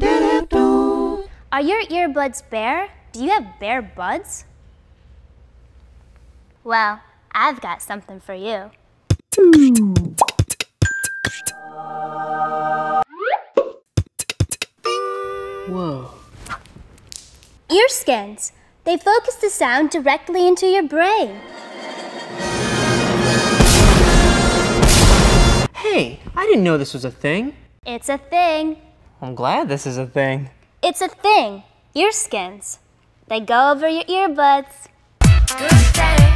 Are your earbuds bare? Do you have bare buds? Well, I've got something for you. Whoa. EarSkinz. They focus the sound directly into your brain. Hey, I didn't know this was a thing. It's a thing. I'm glad this is a thing. It's a thing. EarSkinz. They go over your earbuds. Good thing.